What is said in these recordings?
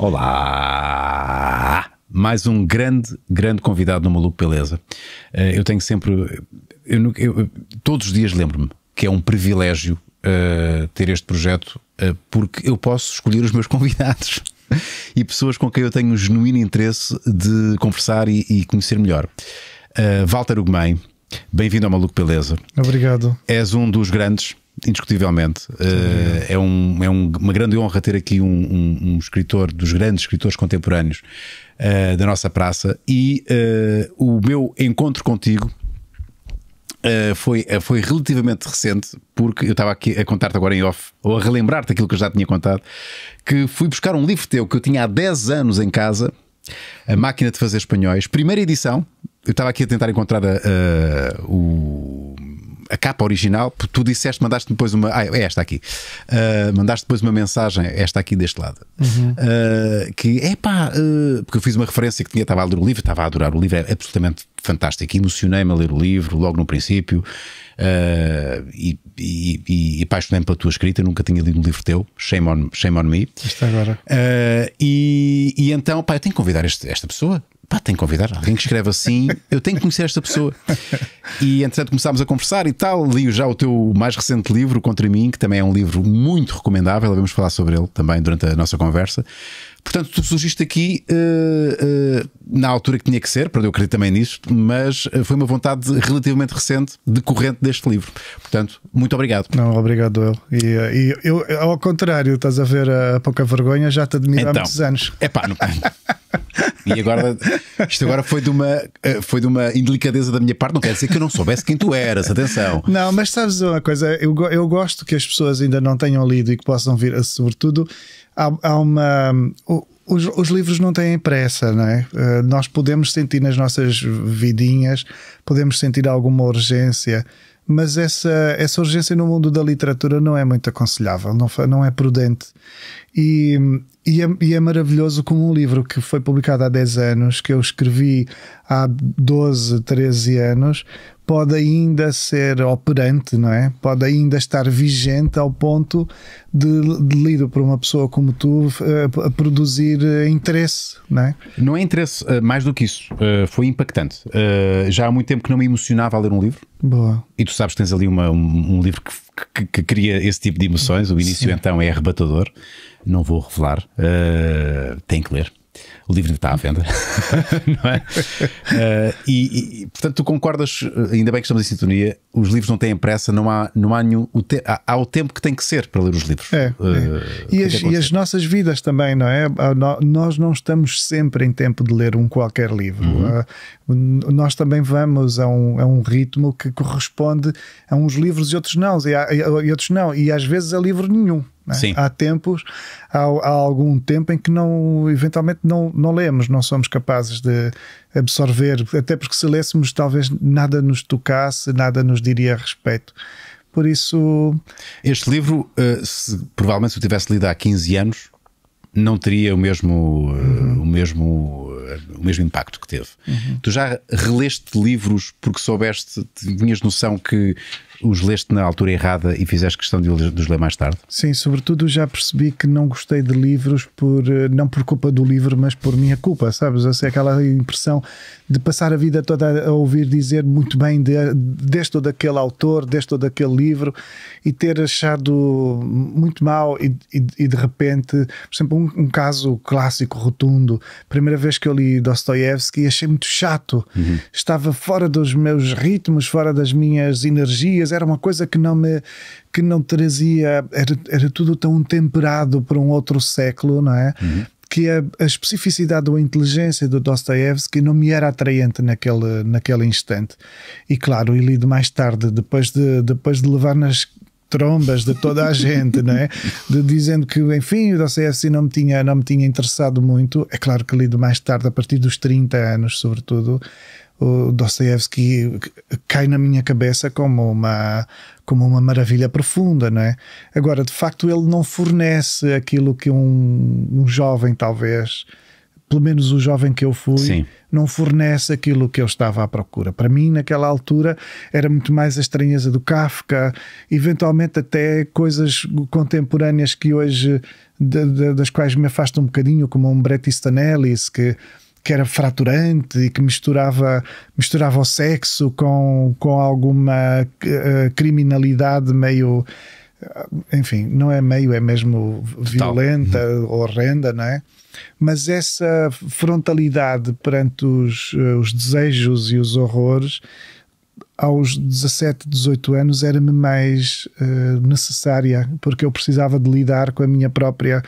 Olá! Mais um grande, grande convidado no Maluco Beleza. Eh, eu tenho sempre. Eu, eu, todos os dias lembro-me que é um privilégio uh, ter este projeto uh, porque eu posso escolher os meus convidados e pessoas com quem eu tenho um genuíno interesse de conversar e, e conhecer melhor. Uh, Walter Ugumem, bem-vindo ao Maluco Beleza. Obrigado. És um dos grandes indiscutivelmente. Uh, é, um, é um, uma grande honra ter aqui um, um, um, escritor dos grandes escritores contemporâneos uh, da nossa praça e uh, o meu encontro contigo. foi, foi relativamente recente, porque eu estava aqui a contar-te agora em off, ou a relembrar-te aquilo que eu já tinha contado, que fui buscar um livro teu que eu tinha há 10 anos em casa, A Máquina de Fazer Espanhóis, primeira edição. Eu estava aqui a tentar encontrar o a capa original, tu disseste, mandaste depois uma. Ah, é esta aqui. Uh, mandaste depois uma mensagem, esta aqui deste lado. Uhum. Uh, que é pá, uh, porque eu fiz uma referência que tinha, estava a ler o livro, estava a adorar o livro, é absolutamente fantástico. Emocionei-me a ler o livro logo no princípio. Uh, e, e, e apaixonei-me pela tua escrita, nunca tinha lido um livro teu, shame on, shame on me. Isto agora. Uh, e, e então, pá, eu tenho que convidar este, esta pessoa pá, tenho que convidar alguém que escreve assim, eu tenho que conhecer esta pessoa. E entretanto começámos a conversar e tal. Li já o teu mais recente livro, Contra mim, que também é um livro muito recomendável. Vamos falar sobre ele também durante a nossa conversa. Portanto, tu surgiste aqui uh, uh, na altura que tinha que ser, para eu acreditar também nisso, mas eh, foi uma vontade relativamente recente, decorrente deste livro. Portanto, muito obrigado. Não, obrigado eu. E, e eu, ao contrário, estás a ver a pouca vergonha, já te admiro então, há muitos anos. É pá, não. E agora, isto agora foi de, uma, foi de uma indelicadeza da minha parte. Não quer dizer que eu não soubesse quem tu eras, atenção. Não, mas sabes uma coisa? Eu, eu gosto que as pessoas ainda não tenham lido e que possam vir, sobretudo, há, há uma. Os, os, livros não têm pressa, não é? Uh, nós podemos sentir nas nossas vidinhas, podemos sentir alguma urgência, mas essa, essa urgência no mundo da literatura não é muito aconselhável, não, não é prudente. E, e é, e é, maravilhoso como um livro que foi publicado há 10 anos, que eu escrevi há 12, 13 anos, pode ainda ser operante, não é? Pode ainda estar vigente ao ponto de, de lido por uma pessoa como tu a, produzir eh, interesse, não é? Não é interesse, eh, mais do que isso. Uh, foi impactante. Uh, já há muito tempo que não me emocionava a ler um livro. Boa. E tu sabes que tens ali uma, um, um, livro que, que, que, cria esse tipo de emoções. O início Sim. então é arrebatador. Não vou revelar. Uh, tem que ler. O livro ainda está à venda, não é? Uh, e, e, portanto, tu concordas, ainda bem que estamos em sintonia, os livros não têm pressa, não há, não há nenhum. O te, há, há, o tempo que tem que ser para ler os livros. É, uh, é. E, as, e, as, nossas vidas também, não é? Ah, nós não estamos sempre em tempo de ler um qualquer livro. Uhum. Uh, nós também vamos a um, a um ritmo que corresponde a uns livros e outros não, e, a, e outros não, e às vezes a livro nenhum. É? Há tempos, há, há, algum tempo em que não, eventualmente não, não lemos, não somos capazes de absorver, até porque se lêssemos talvez nada nos tocasse, nada nos diria a respeito. Por isso. Este livro, uh, se, provavelmente se eu tivesse lido há 15 anos, não teria o mesmo, uhum. uh, o mesmo, uh, o mesmo impacto que teve. Uhum. Tu já releste livros porque soubeste, tinhas noção que os leste na altura errada e fizeste questão de os ler mais tarde? Sim, sobretudo já percebi que não gostei de livros por eh, não por culpa do livro, mas por minha culpa, sabes? Assim, aquela impressão de passar a vida toda a ouvir dizer muito bem de, deste ou daquele autor, deste ou daquele livro e ter achado muito mal e, e, e de repente, por exemplo, um, um, caso clássico rotundo, primeira vez que eu li Dostoiévski achei muito chato, uhum. estava fora dos meus ritmos, fora das minhas energias era uma coisa que não me que não trazia, era, era tudo tão temperado para um outro século, não é? Uhum. Que a, a, especificidade ou a inteligência do Dostoevsky não me era atraente naquele, naquele instante. E claro, e lido mais tarde, depois de, depois de levar nas trombas de toda a gente, não é? De, dizendo que, enfim, o Dostoevsky não me, tinha, não me tinha interessado muito. É claro que lido mais tarde, a partir dos 30 anos, sobretudo, o Dostoevsky cai na minha cabeça como uma como uma maravilha profunda, não é? Agora, de facto, ele não fornece aquilo que um, um jovem talvez pelo menos o jovem que eu fui, Sim. não fornece aquilo que eu estava à procura. Para mim, naquela altura, era muito mais a estranheza do Kafka, eventualmente até coisas contemporâneas que hoje, de, de, das quais me afasto um bocadinho, como um Bret Easton Ellis, que que era fraturante e que misturava, misturava o sexo com, com alguma uh, criminalidade meio enfim, não é meio, é mesmo violenta, uhum. horrenda, não é? Mas essa frontalidade perante os, eh, os desejos e os horrores, aos 17, 18 anos, era-me mais uh, necessária, porque eu precisava de lidar com a minha própria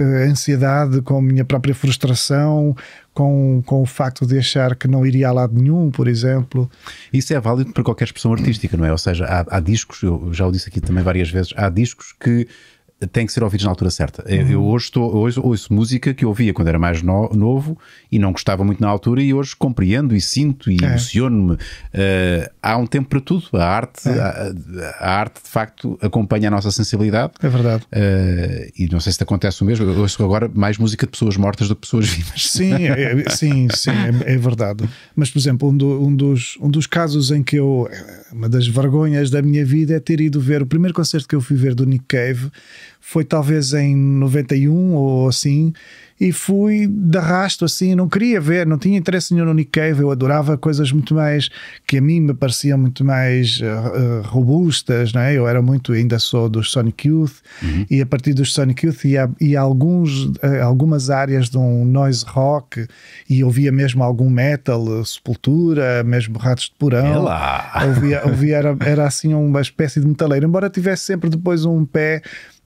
uh, ansiedade, com a minha própria frustração, com, com o facto de achar que não iria a lado nenhum, por exemplo. Isso é válido para qualquer expressão artística, não é? Ou seja, há, há discos, eu já o disse aqui também várias vezes, há discos que têm que ser ouvidos na altura certa. Uhum. Eu hoje estou, hoje ouço música que eu ouvia quando era mais no, novo e não gostava muito na altura e hoje compreendo e sinto e é. emociono-me. Uh, há um tempo para tudo. A arte, é. a, a, arte de facto acompanha a nossa sensibilidade. É verdade. Uh, e não sei se te acontece o mesmo. Eu ouço agora mais música de pessoas mortas do que pessoas vivas. Sim, é, é sim, sim, é, é, verdade. Mas, por exemplo, um, do, um, dos, um dos casos em que eu. Uma das vergonhas da minha vida é ter ido ver o primeiro concerto que eu fui ver do Nick Cave foi talvez em 91 ou assim, e fui de arrasto assim, não queria ver, não tinha interesse nenhum no Nick Cave, eu adorava coisas muito mais que a mim me pareciam muito mais uh, robustas, não é? Eu era muito, ainda sou dos Sonic Youth, uhum. e a partir dos Sonic Youth e, e alguns, uh, algumas áreas de um noise rock, e ouvia mesmo algum metal, Sepultura, mesmo Ratos de Porão. Ouvia, ouvia era, era assim uma espécie de metaleiro, embora tivesse sempre depois um pé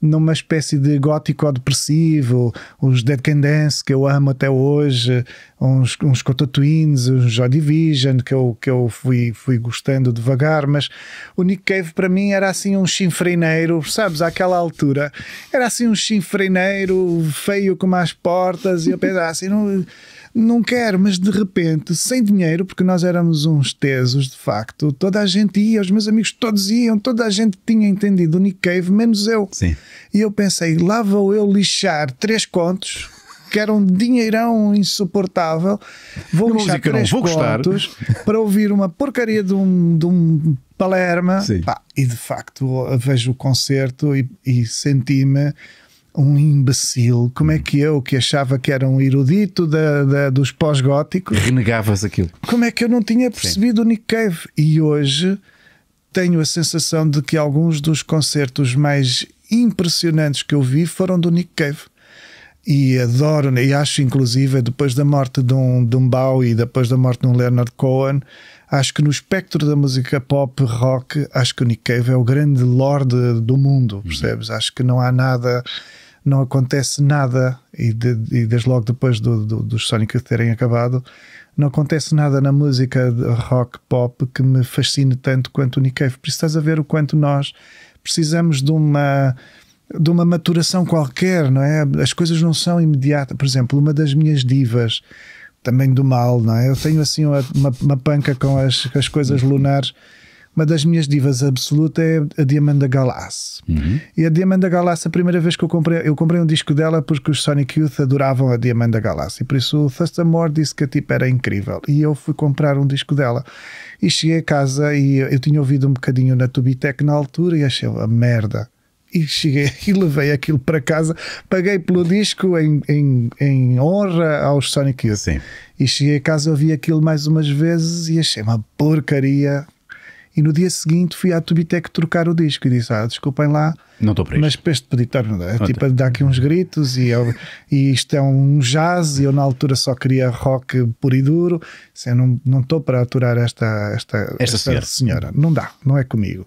numa espécie de gótico depressivo, os Dead Can Dance que eu amo até hoje, uns, uns Coto Twins, os Joy Division que eu, que eu fui, fui gostando devagar, mas o Nick Cave para mim era assim um chinfreineiro, sabes, àquela altura, era assim um chinfreineiro feio como as portas e eu pensava assim, não não quero, mas de repente, sem dinheiro, porque nós éramos uns tesos de facto, toda a gente ia, os meus amigos todos iam, toda a gente tinha entendido o Nick Cave, menos eu. Sim. E eu pensei, lá vou eu lixar três contos que era um dinheirão insuportável. Vou Uma lixar três vou contos para ouvir uma porcaria de um, de um Palerma. Pá, e de facto vejo o concerto e, e senti-me um imbecil. Como é que eu, que achava que era um erudito da, da dos pós-góticos, renegavas aquilo? Como é que eu não tinha percebido Sim. o Nick Cave? E hoje tenho a sensação de que alguns dos concertos mais impressionantes que eu vi foram do Nick Cave. E adoro, e acho inclusive, depois da morte de um, de um Bowie e depois da morte de um Leonard Cohen, acho que no espectro da música pop rock, acho que o Nick Cave é o grande lord do mundo, percebes? Uhum. Acho que não há nada não acontece nada, e, de, e desde logo depois do, do, dos Sonic terem acabado, não acontece nada na música rock pop que me fascine tanto quanto o Nick Cave. Por isso estás a ver o quanto nós precisamos de uma de uma maturação qualquer, não é? As coisas não são imediatas. Por exemplo, uma das minhas divas, também do mal, não é? Eu tenho assim uma, uma, uma panca com as, com as coisas lunares uma das minhas divas absoluta é a Diamanda Galas. Uhum. E a Diamanda Galas, a primeira vez que eu comprei, eu comprei um disco dela porque os Sonic Youth adoravam a Diamanda Galas. E por isso o Thust More disse que a tipo era incrível. E eu fui comprar um disco dela. E cheguei a casa e eu tinha ouvido um bocadinho na Tubitec na altura e achei a merda e cheguei e levei aquilo para casa, paguei pelo disco em, em, em honra aos Sonic Youth. Sim. E cheguei a casa, ouvi aquilo mais umas vezes e achei uma porcaria. E no dia seguinte fui à Tubitec trocar o disco e disse: Ah, desculpem lá, não estou para mas para este peditório não dá. É tipo, dá aqui uns gritos e, eu, e isto é um jazz. E eu na altura só queria rock puro e duro. Assim, eu não, não estou para aturar esta, esta, esta, esta senhora. senhora. Não dá, não é comigo.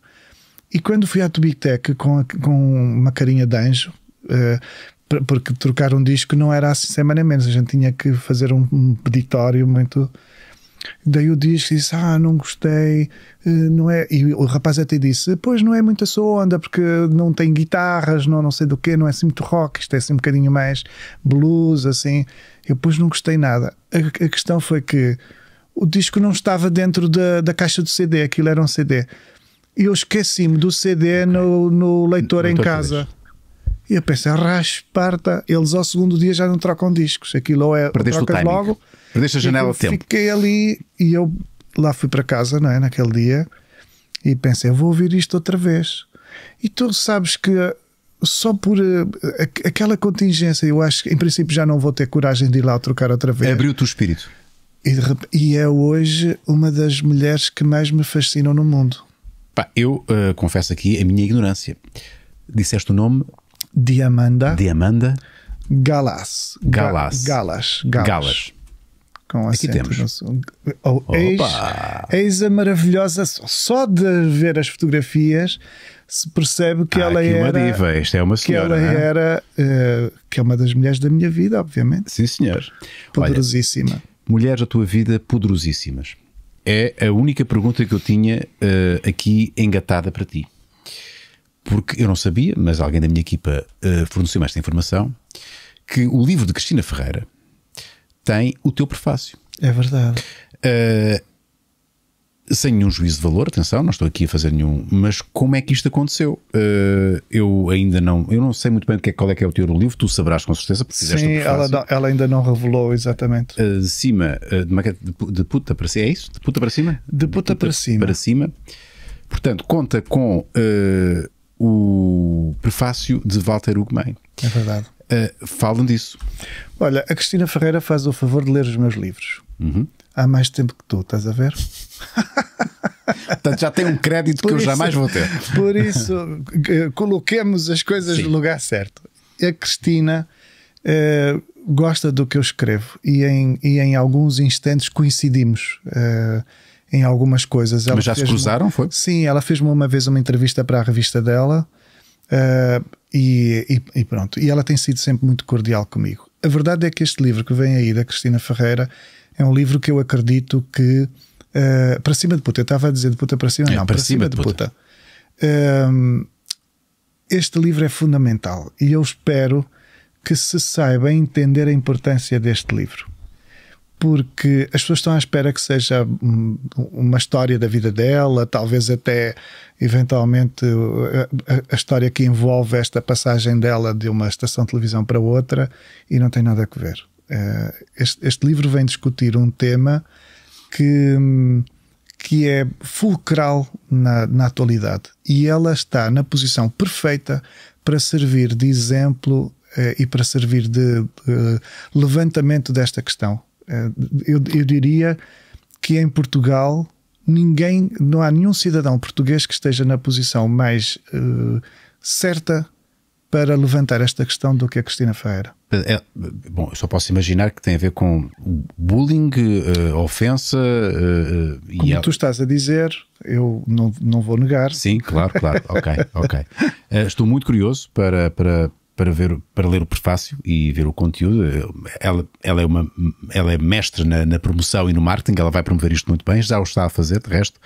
E quando fui à Tubitec com, com uma carinha de anjo, uh, porque trocar um disco não era assim sem menos, a gente tinha que fazer um, um peditório muito Daí o disco disse: Ah, não gostei, eh, não é. E o rapaz até disse: Pois não é muito a sua onda, porque não tem guitarras, não, não sei do que, não é assim muito rock, isto é assim um bocadinho mais blues, assim. Eu, pois, não gostei nada. A, a questão foi que o disco não estava dentro da, da caixa do CD, aquilo era um CD. E eu esqueci-me do CD no, no leitor, leitor em casa. E eu pensei, rasparta, eles ao segundo dia já não trocam discos. Aquilo ou é Perdeste trocas logo. Perdeste a janela de tempo. Fiquei ali e eu lá fui para casa, não é? Naquele dia e pensei, vou ouvir isto outra vez. E tu sabes que só por uh, a- aquela contingência, eu acho que em princípio já não vou ter coragem de ir lá trocar outra vez. Abriu-te o espírito. E, e é hoje uma das mulheres que mais me fascinam no mundo. Pá, eu uh, confesso aqui a minha ignorância. Disseste o nome Diamanda de Amanda Galas. Ga- Galas. Galas. Galas. Galas. Com Aqui temos. Oh, eis, eis a maravilhosa. Só de ver as fotografias se percebe que Há ela uma era. diva. Esta é uma que senhora. ela não é? era. eh, que é uma das mulheres da minha vida, obviamente. Sim, senhor. Olha, Poderosíssima. mulheres da tua vida poderosíssimas. É a única pergunta que eu tinha eh, aqui engatada para ti. Porque eu não sabia, mas alguém da minha equipa eh, forneceu-me esta informação, que o livro de Cristina Ferreira tem o teu prefácio. É verdade. Uh, sem nenhum juízo de valor, atenção, não estou aqui a fazer nenhum, mas como é que isto aconteceu? Uh, eu ainda não, eu não sei muito bem que é, qual é que é o teor do livro, tu saberás com certeza, porque fizeste Sim, ela, não- ela ainda não revelou exatamente. Uh, de cima, uh, de, de de puta para cima, é isso? De puta para cima? De puta para cima. Para cima. Portanto, conta com o prefácio de Walter Ugumem. É verdade. Uh, falam disso. Olha, a Cristina Ferreira faz o favor de ler os meus livros. Uhum. Há mais tempo que tu, estás a ver? Portanto, já tem um crédito que Por eu isso- jamais vou ter. Por isso, eh, coloquemos as coisas Sim. no lugar certo. A Cristina eh, gosta do que eu escrevo e em, e em alguns instantes coincidimos eh, em algumas coisas. Ela Mas já se cruzaram, foi? Sim, ela fez-me uma vez uma entrevista para a revista dela eh, e, e- e pronto. E ela tem sido sempre muito cordial comigo. A verdade é que este livro que vem aí da Cristina Ferreira é um livro que eu acredito que eh, para cima de puta, eu estava a dizer de puta para cima, É, não, para cima de puta. Hum, este livro é fundamental e eu espero que se saiba entender a importância deste livro. Porque as pessoas estão à espera que seja hum, uma história da vida dela, talvez até eventualmente a, a- a história que envolve esta passagem dela de uma estação de televisão para outra e não tem nada a ver. Eh, Este, este livro vem discutir um tema que, que é fulcral na, na atualidade e ela está na posição perfeita para servir de exemplo eh, e para servir de, levantamento desta questão. Eh, eu, eu diria que em Portugal ninguém, não há nenhum cidadão português que esteja na posição mais certa para levantar esta questão do que a Cristina Ferreira. É, bom, eu só posso imaginar que tem a ver com bullying, eh, ofensa eh, Como e tu estás a dizer, eu não, não vou negar. Sim, claro, claro. ok, ok. Estou muito curioso para, para, para, ver, para ler o prefácio e ver o conteúdo. Ela, ela, é, uma, ela é mestre na, na promoção e no marketing, ela vai promover isto muito bem, já o está a fazer, de resto.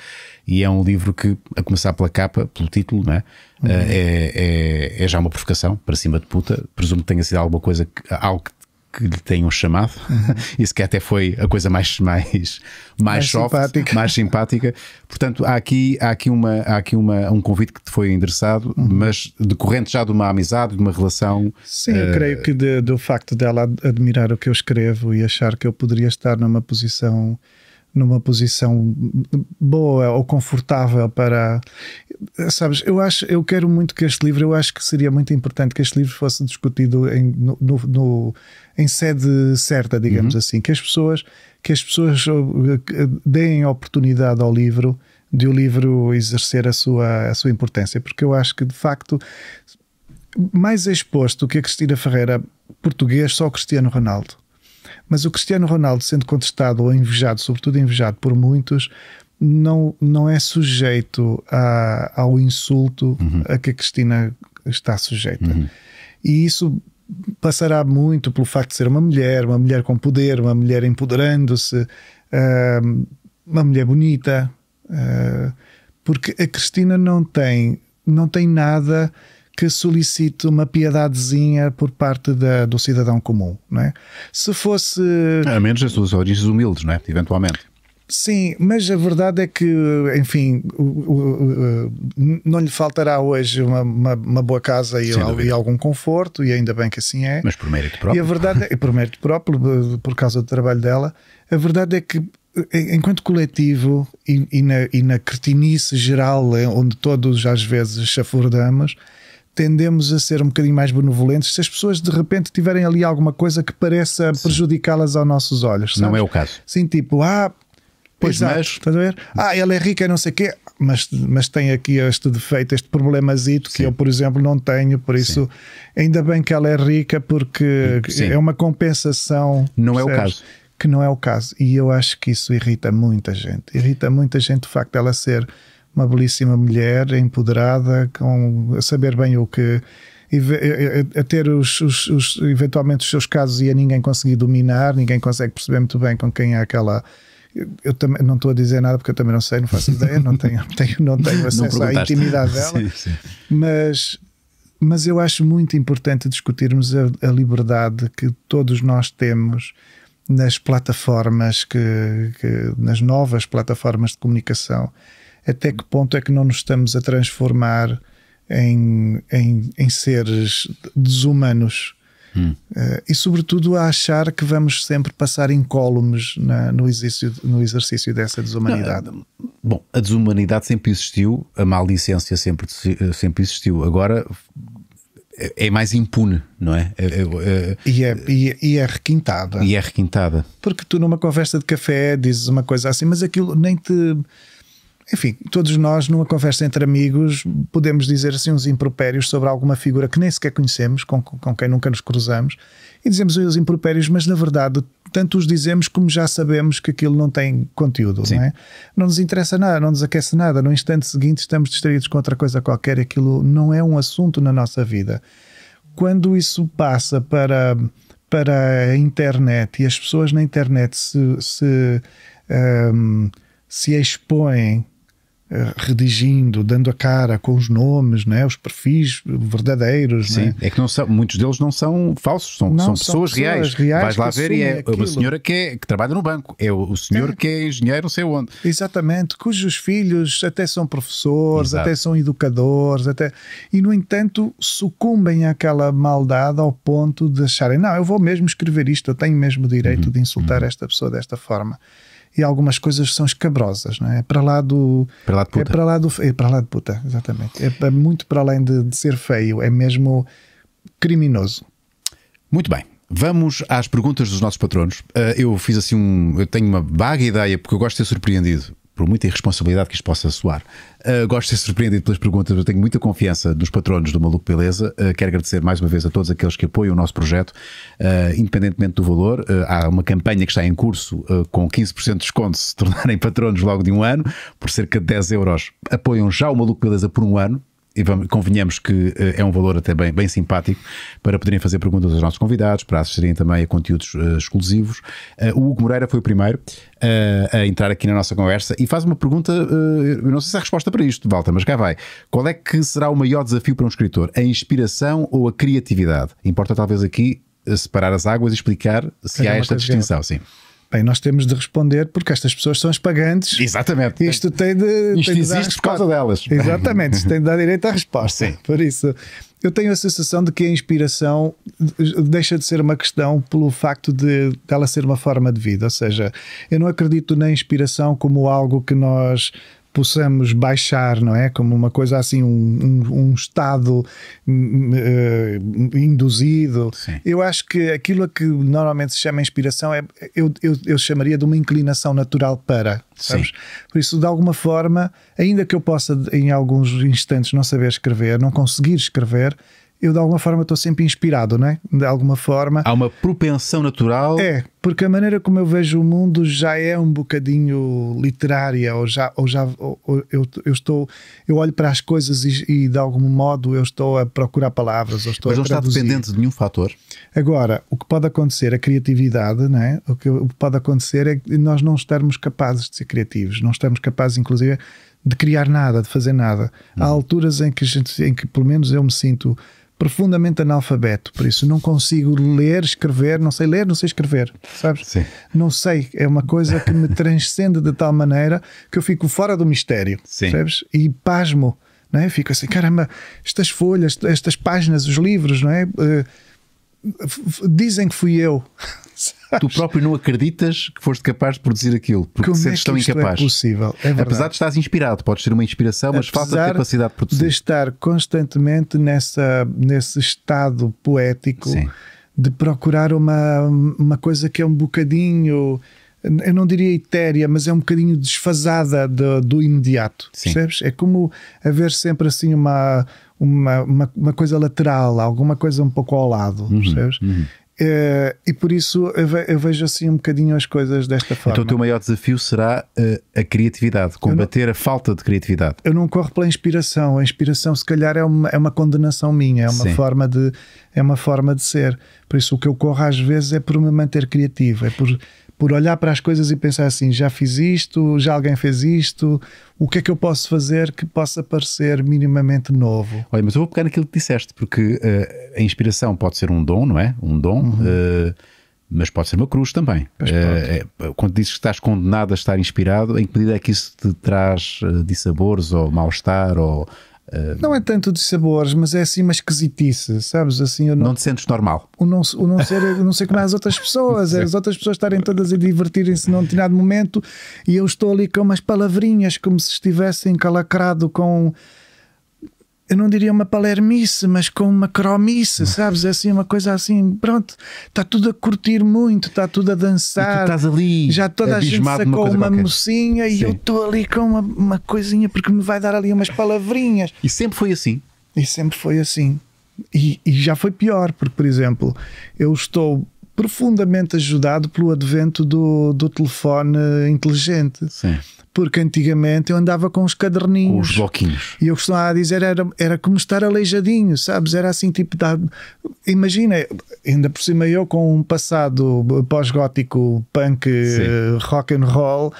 E é um livro que, a começar pela capa, pelo título, não é? Uhum. Eh, é, é, é já uma provocação para cima de puta. Presumo que tenha sido alguma coisa, que, algo que que lhe tenham chamado. Uhum. Isso que até foi a coisa mais, mais, mais, soft, simpática. mais simpática. Portanto, há aqui, há aqui, uma, há aqui uma, um convite que te foi endereçado, Uhum. mas decorrente já de uma amizade, de uma relação. Sim, eu creio que de- do facto dela ad- admirar o que eu escrevo e achar que eu poderia estar numa posição numa posição boa ou confortável para sabes, eu acho, eu quero muito que este livro, eu acho que seria muito importante que este livro fosse discutido em, no, no- em sede certa, digamos assim, que as pessoas que as pessoas uh, deem oportunidade ao livro de o livro exercer a sua, a sua importância, porque eu acho que de facto mais exposto que a Cristina Ferreira português, só o Cristiano Ronaldo. Mas o Cristiano Ronaldo, sendo contestado ou invejado, sobretudo invejado por muitos, não, não é sujeito a- ao insulto a que a Cristina está sujeita. E isso passará muito pelo facto de ser uma mulher, uma mulher com poder, uma mulher empoderando-se, uma mulher bonita, ah, porque a Cristina não tem, não tem nada que solicite uma piedadezinha por parte da- do cidadão comum, não é? Se fosse A menos as suas origens humildes, não é? Eventualmente. Sim, mas a verdade é que, enfim, o, o, o, não lhe faltará hoje uma, uma, uma boa casa e, e, algum conforto, e ainda bem que assim é. Mas por mérito próprio. E a verdade é, por mérito próprio, por causa do trabalho dela, a verdade é que, enquanto coletivo e, e, na, e na cretinice geral, onde todos às vezes chafurdamos, tendemos a ser um bocadinho mais benevolentes se as pessoas de repente tiverem ali alguma coisa que pareça prejudicá-las aos nossos olhos. Sabes? Não é o caso. Sim, tipo, ah, Pois Exato, mas... Estás a ver? Ah, ela é rica e não sei o quê, mas, mas tem aqui este defeito, este problemazito Sim. que eu, por exemplo, não tenho, por isso Sim. ainda bem que ela é rica porque Sim. é uma compensação. Não é o caso. Que não é o caso. E eu acho que isso irrita muita gente. Irrita muita gente o facto dela ser uma belíssima mulher, empoderada, com a saber bem o que a ter os, os, os, eventualmente os seus casos e a ninguém conseguir dominar, ninguém consegue perceber muito bem com quem é aquela eu também não estou a dizer nada porque eu também não sei, não faço ideia, não tenho, tenho, não tenho acesso não à intimidade dela, sim, sim. Mas, mas eu acho muito importante discutirmos a, a, liberdade que todos nós temos nas plataformas, que, que, nas novas plataformas de comunicação. Até que ponto é que não nos estamos a transformar em, em, em seres desumanos? Hum. Uh, e, sobretudo, a achar que vamos sempre passar incólumes na, no, exercício, no exercício dessa desumanidade. Não, bom, a desumanidade sempre existiu, a maldicência sempre, sempre existiu. Agora é, é mais impune, não é? é, é, é e, é e, e, é requintada. E é requintada. Porque tu, numa conversa de café, dizes uma coisa assim, mas aquilo nem te enfim, todos nós, numa conversa entre amigos, podemos dizer assim uns impropérios sobre alguma figura que nem sequer conhecemos, com, com quem nunca nos cruzamos, e dizemos os impropérios, mas na verdade tanto os dizemos como já sabemos que aquilo não tem conteúdo, Sim. não é? Não nos interessa nada, não nos aquece nada. No instante seguinte estamos distraídos com outra coisa qualquer, aquilo não é um assunto na nossa vida. Quando isso passa para, para a internet e as pessoas na internet se, se, um, se expõem redigindo, dando a cara com os nomes, né? os perfis verdadeiros. Sim, né? é que não são, muitos deles não são falsos, são, não, são, pessoas, são pessoas reais. reais. Vais lá ver e é aquilo. uma senhora que, é, que trabalha no banco, é o, o senhor é. que é engenheiro, não sei onde. Exatamente, cujos filhos até são professores, Exato. até são educadores, até e no entanto sucumbem àquela maldade ao ponto de acharem, não, eu vou mesmo escrever isto, eu tenho mesmo o direito uhum. de insultar uhum. esta pessoa desta forma e algumas coisas são escabrosas, não é? é para lá do. Para lá de puta. É para lá, do, é para lá de puta, exatamente. É, muito para além de, de ser feio, é mesmo criminoso. Muito bem. Vamos às perguntas dos nossos patronos. Uh, eu fiz assim um. Eu tenho uma vaga ideia, porque eu gosto de ser surpreendido por muita irresponsabilidade que isto possa soar. Uh, gosto de ser surpreendido pelas perguntas, eu tenho muita confiança nos patronos do Maluco Beleza. Uh, quero agradecer mais uma vez a todos aqueles que apoiam o nosso projeto, uh, independentemente do valor. há uma campanha que está em curso com 15% de desconto se tornarem patronos logo de um ano, por cerca de 10 euros. Apoiam já o Maluco Beleza por um ano, e vamos, convenhamos que uh, é um valor até bem, bem simpático para poderem fazer perguntas aos nossos convidados, para assistirem também a conteúdos uh, exclusivos. Uh, o Hugo Moreira foi o primeiro a entrar aqui na nossa conversa e faz uma pergunta, eu não sei se há resposta para isto, Walter, mas cá vai. Qual é que será o maior desafio para um escritor? A inspiração ou a criatividade? Importa talvez aqui separar as águas e explicar se há esta distinção, sim. Bem, nós temos de responder porque estas pessoas são as pagantes. Exatamente. Isto tem de. Isto tem de existe por causa delas. Exatamente, isto tem de dar direito à resposta. Sim. Por isso, eu tenho a sensação de que a inspiração deixa de ser uma questão pelo facto de ela ser uma forma de vida. Ou seja, eu não acredito na inspiração como algo que nós possamos baixar, não é? Como uma coisa assim, um, um, um estado uh, induzido. Sim. Eu acho que aquilo a que normalmente se chama inspiração é, eu, eu, eu chamaria de uma inclinação natural para, sabes? Sim. Por isso, de alguma forma, ainda que eu possa em alguns instantes não saber escrever, não conseguir escrever, eu de alguma forma estou sempre inspirado, não é? De alguma forma. Há uma propensão natural. É, porque a maneira como eu vejo o mundo já é um bocadinho literária, ou já, ou já ou, eu, eu estou, eu olho para as coisas e, e, de algum modo eu estou a procurar palavras, ou estou Mas não está dependente de nenhum fator. Agora, o que pode acontecer, a criatividade, não é? O que pode acontecer é que nós não estarmos capazes de ser criativos, não estamos capazes, inclusive, de criar nada, de fazer nada. Há uhum. alturas em que, gente, em que, pelo menos, eu me sinto profundamente analfabeto, por isso não consigo ler, escrever, não sei ler, não sei escrever, sabes? Sim. Não sei, é uma coisa que me transcende de tal maneira que eu fico fora do mistério, Sim. sabes? E pasmo, não é? Fico assim, caramba, estas folhas, estas páginas, os livros, não é? F- dizem que fui eu. Tu próprio não acreditas que foste capaz de produzir aquilo, porque Como te é sentes que tão isto incapaz. é possível? É verdade. Apesar de estás inspirado, podes ter uma inspiração, mas falta Apesar capacidade de produzir. de estar constantemente nessa, nesse estado poético Sim. de procurar uma, uma coisa que é um bocadinho, eu não diria etérea, mas é um bocadinho desfasada do, do imediato. Sim. Percebes? É como haver sempre assim uma, uma, uma, uma coisa lateral, alguma coisa um pouco ao lado. Uhum, Percebes? Eh, e por isso eu, ve- eu vejo assim um bocadinho as coisas desta forma. Então o teu maior desafio será uh, a criatividade, combater a falta de criatividade. eu não corro pela inspiração. A inspiração, se calhar, é uma, é uma condenação minha, é uma, Sim. forma de, é uma forma de ser. Por isso, o que eu corro às vezes é por me manter criativo, é por, por olhar para as coisas e pensar assim: já fiz isto, já alguém fez isto, o que é que eu posso fazer que possa parecer minimamente novo? Olha, mas eu vou pegar naquilo que disseste, porque uh, a inspiração pode ser um dom, não é? Um dom, uh, mas pode ser uma cruz também. Uh, quando dizes que estás condenado a estar inspirado, em que medida é que isso te traz dissabores ou mal-estar ou uh, Não é tanto de sabores, mas é assim uma esquisitice, sabes? Assim, eu não, não te sentes normal? o não, o não ser, o não ser como as outras pessoas, as outras pessoas estarem todas a divertirem-se num determinado momento e eu estou ali com umas palavrinhas como se estivesse encalacrado com. Eu não diria uma palermice, mas com uma cromice, sabes? É assim, uma coisa assim, pronto, está tudo a curtir muito, está tudo a E tu dançar. estás ali Já toda a gente sacou uma qualquer. mocinha e Sim. eu estou ali com uma, uma coisinha porque me vai dar ali umas palavrinhas. E sempre foi assim. E sempre foi assim. E, e já foi pior, porque, por exemplo, eu estou profundamente ajudado pelo advento do, do telefone inteligente. Sim. Porque antigamente eu andava com os Com caderninhos. os bloquinhos. E eu costumava dizer, era, era como estar aleijadinho, sabes? Era assim, tipo, da... imagina, ainda por cima eu com um passado pós-gótico, punk, eh, rock and roll,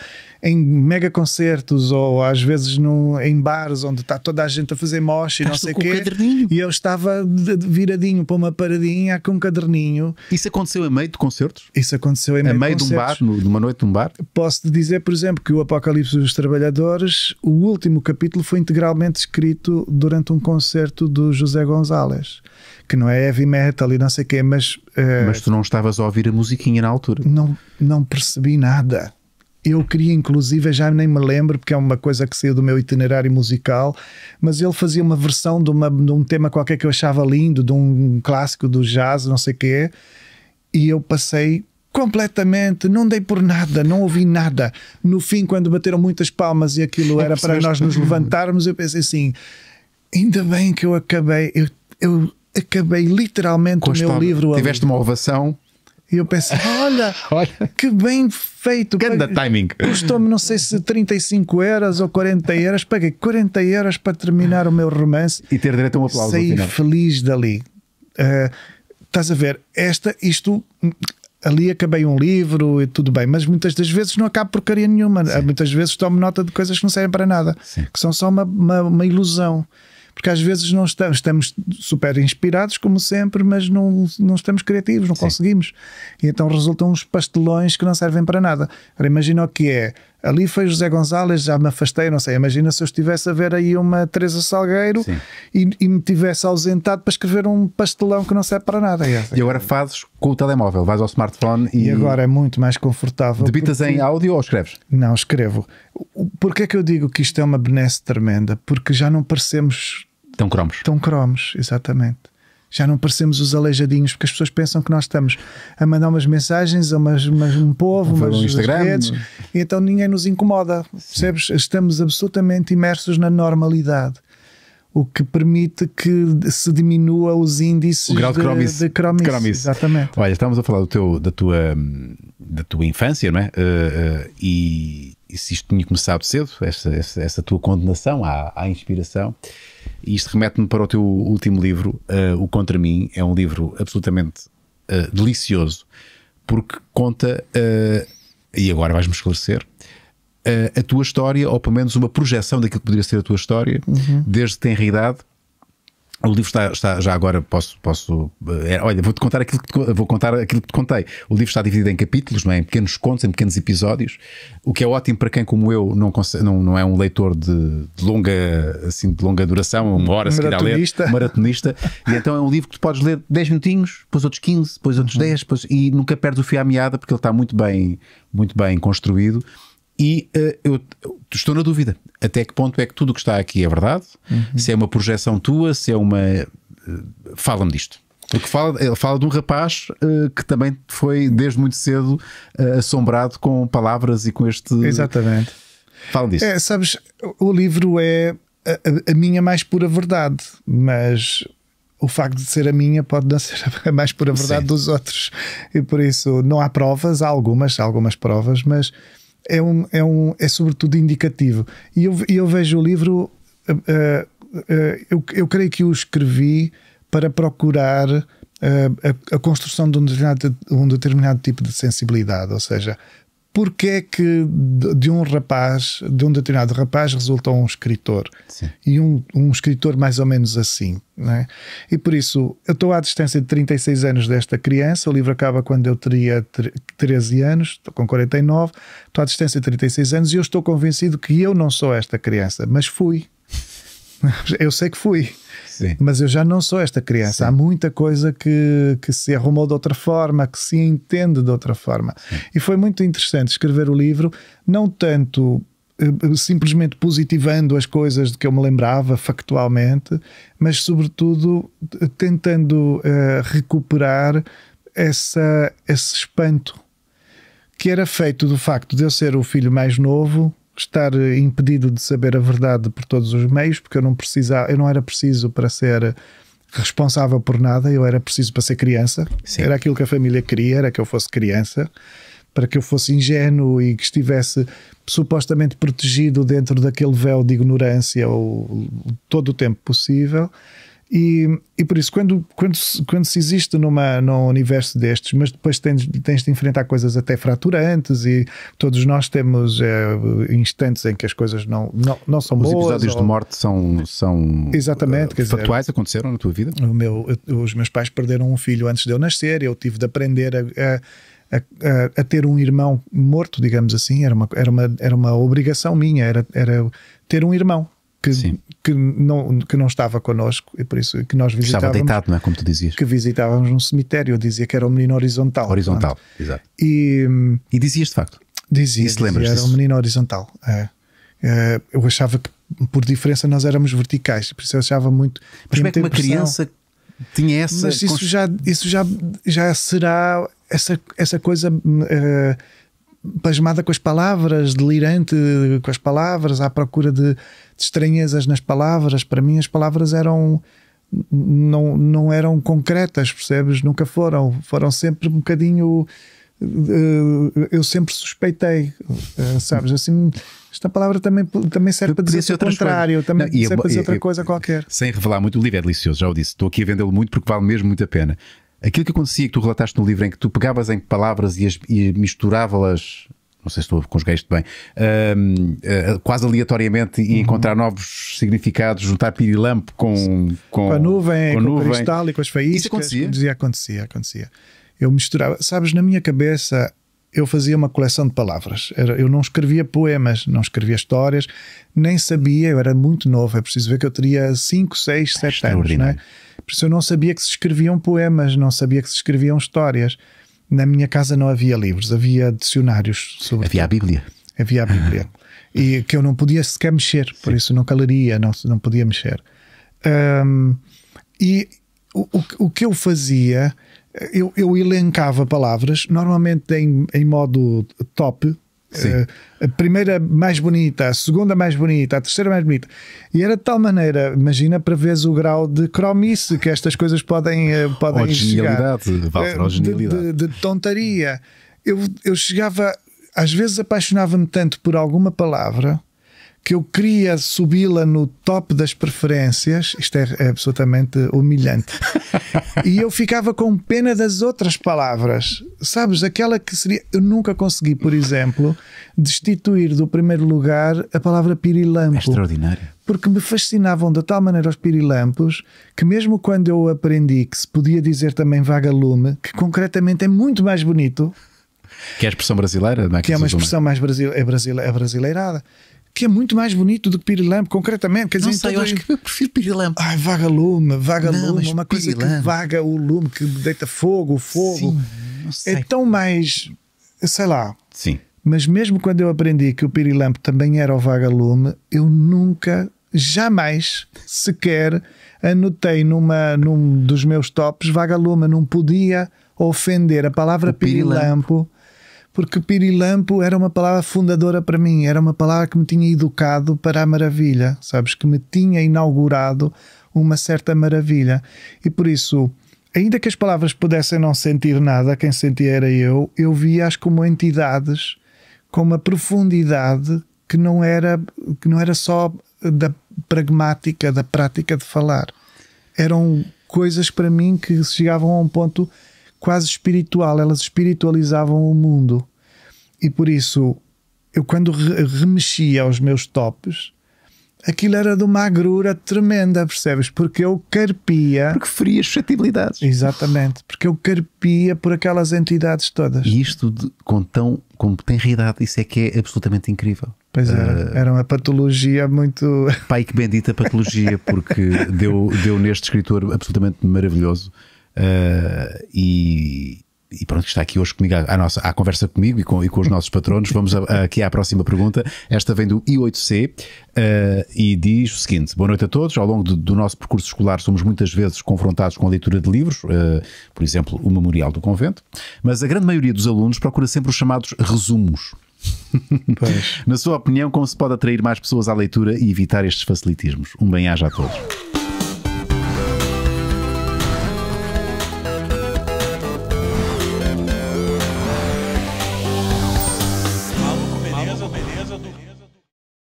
em mega concertos ou às vezes no, em bares onde está toda a gente a fazer mosh e não sei o com quê. caderninho. E eu estava de- de viradinho para uma paradinha com um caderninho. Isso aconteceu a meio de concertos? Isso aconteceu em A meio, meio de um bar, numa noite de um bar? Posso-te dizer, por exemplo, que o Apocalipse dos Trabalhadores, o último capítulo foi integralmente escrito durante um concerto do José Gonzalez, que não é heavy metal e não sei o quê, mas, eh, Mas tu não estavas a ouvir a musiquinha na altura. não, não percebi nada. Eu queria, inclusive, já nem me lembro, porque é uma coisa que saiu do meu itinerário musical, mas ele fazia uma versão de, uma, de um tema qualquer que eu achava lindo, de um clássico do jazz, não sei o quê, e eu passei completamente, não dei por nada, não ouvi nada. No fim, quando bateram muitas palmas e aquilo era para nós nos levantarmos, eu pensei assim: ainda bem que eu acabei, eu, eu acabei literalmente o meu livro ali. Tiveste uma ovação. E eu pensei: olha, Olha. que bem feito. Ganda timing. Custou-me, não sei se 35 euros ou 40 euros. Paguei 40 euros para terminar o meu romance. E ter direito a um aplauso Saí feliz dali. Ah, estás a ver? Esta, isto. Ali acabei um livro e tudo bem, mas muitas das vezes não acabo porcaria nenhuma. Muitas vezes tomo nota de coisas que não servem para nada, Sim. que são só uma, uma, uma ilusão. Porque às vezes não estamos, estamos super inspirados, como sempre, mas não, não estamos criativos, não conseguimos. E então resultam uns pastelões que não servem para nada. Agora imagina o que é. Ali foi José Gonzalez, já me afastei, não sei. Imagina se eu estivesse a ver aí uma Teresa Salgueiro e, e me tivesse ausentado para escrever um pastelão que não serve para nada. E, E agora fazes com o telemóvel, vais ao smartphone e, e agora é muito mais confortável. debitas porque- em áudio ou escreves? Não, escrevo. Porquê é que eu digo que isto é uma benesse tremenda? Porque já não parecemos Então cromos. tão cromos, exatamente. Já não parecemos os aleijadinhos, porque as pessoas pensam que nós estamos a mandar umas mensagens a umas, umas- um povo, umas um Instagram. redes, e então ninguém nos incomoda. Percebes? Estamos absolutamente imersos na normalidade. O que permite que se diminua os índices O grau de cromice. de cromice. De cromice. Exatamente. Olha, estávamos a falar do teu, da, tua, da tua infância, não é? Uh, uh, e, e se isto tinha começado cedo, esta, esta, esta tua condenação à, à inspiração. E isto remete-me para o teu último livro, uh, O Contra Mim. É um livro absolutamente uh, delicioso, porque conta, uh, e agora vais-me esclarecer, a tua história, ou pelo menos uma projeção daquilo que poderia ser a tua história, desde tenra idade O livro está, está, já agora posso posso é, olha vou te contar aquilo que te, vou contar aquilo que te contei. O livro está dividido em capítulos, não é? em pequenos contos, em pequenos episódios, o que é ótimo para quem como eu não não, não é um leitor de, de longa assim de longa duração, uma hora seguir a ler, maratonista. e então é um livro que tu podes ler 10 minutinhos, depois outros 15, depois outros uhum. 10, depois, e nunca perdes o fio à meada porque ele está muito bem muito bem construído. E uh, eu estou na dúvida até que ponto é que tudo o que está aqui é verdade, uhum. se é uma projeção tua, se é uma. Uh, Fala-me disto. Porque fala, ele fala de um rapaz uh, que também foi desde muito cedo assombrado com palavras e com este. Exatamente. Fala disso. É, sabes, o livro é a, a minha mais pura verdade, mas o facto de ser a minha pode não ser a mais pura verdade Sim. dos outros. E por isso não há provas, há algumas, há algumas provas, mas é, um, é, um, é sobretudo indicativo. E eu, eu vejo o livro, uh, uh, eu, eu creio que o escrevi para procurar a, a, construção de um determinado, um determinado tipo de sensibilidade, ou seja, porque é que de um rapaz, de um determinado rapaz, resulta um escritor. Sim. E um, um escritor mais ou menos assim. é? E por isso, eu estou à distância de 36 anos desta criança. O livro acaba quando eu teria 13 anos, estou com 49. Estou à distância de 36 anos e eu estou convencido que eu não sou esta criança, mas fui. Eu sei que fui. Sim. Mas eu já não sou esta criança. Sim. Há muita coisa que, que se arrumou de outra forma, que se entende de outra forma. Sim. E foi muito interessante escrever o livro, não tanto eh, simplesmente positivando as coisas de que eu me lembrava factualmente, mas sobretudo tentando uh, recuperar essa, esse espanto que era feito do facto de eu ser o filho mais novo estar impedido de saber a verdade por todos os meios, porque eu não precisava, eu não era preciso para ser responsável por nada, eu era preciso para ser criança. Sim. Era aquilo que a família queria, era que eu fosse criança, para que eu fosse ingênuo e que estivesse supostamente protegido dentro daquele véu de ignorância ou todo o tempo possível. E, e por isso, quando, quando, quando se existe numa, num universo destes, mas depois tens, tens de enfrentar coisas até fraturantes, e todos nós temos é, instantes em que as coisas não, não, não são os boas. Os episódios ou... de morte são, são Exatamente, uh, factuais, dizer, aconteceram na tua vida? Meu, os meus pais perderam um filho antes de eu nascer, eu tive de aprender a, a, a, a, ter um irmão morto, digamos assim, era uma, era uma, era uma obrigação minha, era, era ter um irmão que, que, não, que não estava connosco e por isso que nós visitávamos. Estava deitado, não é? Como tu dizias. Que visitávamos um cemitério. Eu dizia que era um menino horizontal. Horizontal, exato. E, e dizias de facto? Dizia, dizia era um menino horizontal. É. É, eu achava que por diferença nós éramos verticais, por isso eu achava muito. Mas como é que uma criança tinha essa. Mas isso, já, isso já, já será essa, essa coisa. Uh, pasmada com as palavras, delirante com as palavras, à procura de estranhezas nas palavras. Para mim, as palavras eram não, não eram concretas, percebes? Nunca foram. Foram sempre um bocadinho. Uh, eu sempre suspeitei, uh, sabes? Assim, esta palavra também, também serve para dizer o contrário, coisas. também não, serve para dizer outra coisa qualquer. Sem revelar muito, o livro é delicioso, já o disse. Estou aqui a vendê-lo muito porque vale mesmo muito a pena aquilo que acontecia, que tu relataste no livro, em que tu pegavas em palavras e, e misturavas não sei se estou a conjugar isto bem, uh, uh, quase aleatoriamente e uhum. encontrar novos significados, juntar pirilampo com, com, com a nuvem, com, a nuvem. com o cristal e com as faíscas. Isso acontecia? Dizia, acontecia, acontecia. Eu misturava, sabes, na minha cabeça eu fazia uma coleção de palavras. eu não escrevia poemas, não escrevia histórias, nem sabia, eu era muito novo, é preciso ver que eu teria 5, 6, 7 anos, não é? Por isso eu não sabia que se escreviam poemas, não sabia que se escreviam histórias. Na minha casa não havia livros, havia dicionários. Sobre havia a Bíblia. Havia a Bíblia. e que eu não podia sequer mexer, por Sim. isso nunca leria, não, não podia mexer. Um, e o, o, o que eu fazia eu, eu elencava palavras, normalmente em, em modo top, Uh, a primeira mais bonita, a segunda mais bonita, a terceira mais bonita. E era de tal maneira, imagina para veres o grau de cromice que estas coisas podem, uh, podem ou genialidade, chegar. Uh, de, de, de, tontaria. Eu, eu chegava, às vezes apaixonava-me tanto por alguma palavra que eu queria subi-la no top das preferências, isto é, é absolutamente humilhante. e eu ficava com pena das outras palavras, sabes? Aquela que seria. Eu nunca consegui, por exemplo, destituir do primeiro lugar a palavra pirilampo. É extraordinário. Porque me fascinavam de tal maneira os pirilampos que, mesmo quando eu aprendi que se podia dizer também vagalume, que concretamente é muito mais bonito. Que é a expressão brasileira, não é? Que, que é uma expressão mais brasil, é, brasil, é brasileirada que é muito mais bonito do que pirilampo, concretamente. Quer dizer, não sei, eu acho que eu prefiro pirilampo. Ai, vaga-lume, vaga-lume, uma coisa pirilampo. que vaga o lume, que deita fogo, o fogo. Sim, é tão mais, sei lá. Sim. Mas mesmo quando eu aprendi que o pirilampo também era o vaga-lume, eu nunca, jamais, sequer anotei numa, num dos meus tops vaga-lume. Não podia ofender a palavra pirilampo, pirilampo porque pirilampo era uma palavra fundadora para mim, era uma palavra que me tinha educado para a maravilha, sabes? Que me tinha inaugurado uma certa maravilha. E por isso, ainda que as palavras pudessem não sentir nada, quem sentia era eu, eu via-as como entidades com uma profundidade que não era, que não era só da pragmática, da prática de falar. Eram coisas para mim que chegavam a um ponto quase espiritual, elas espiritualizavam o mundo. E por isso, eu quando re remexia aos meus tops, aquilo era de uma agrura tremenda, percebes? Porque eu carpia. Porque feria suscetibilidades. Exatamente, porque eu carpia por aquelas entidades todas. E isto de, com tão com realidade, isso é que é absolutamente incrível. Pois era, uh, era uma patologia muito. Pai, que bendita patologia, porque deu, deu neste escritor absolutamente maravilhoso. Uh, e, e pronto, está aqui hoje comigo à, nossa, à conversa comigo e com, e com os nossos patronos. Vamos a, a, aqui à próxima pergunta. Esta vem do I8C uh, e diz o seguinte: Boa noite a todos. Ao longo do, do, nosso percurso escolar, somos muitas vezes confrontados com a leitura de livros, uh, por exemplo, o Memorial do Convento, mas a grande maioria dos alunos procura sempre os chamados resumos. Na sua opinião, como se pode atrair mais pessoas à leitura e evitar estes facilitismos? Um bem-aja a todos.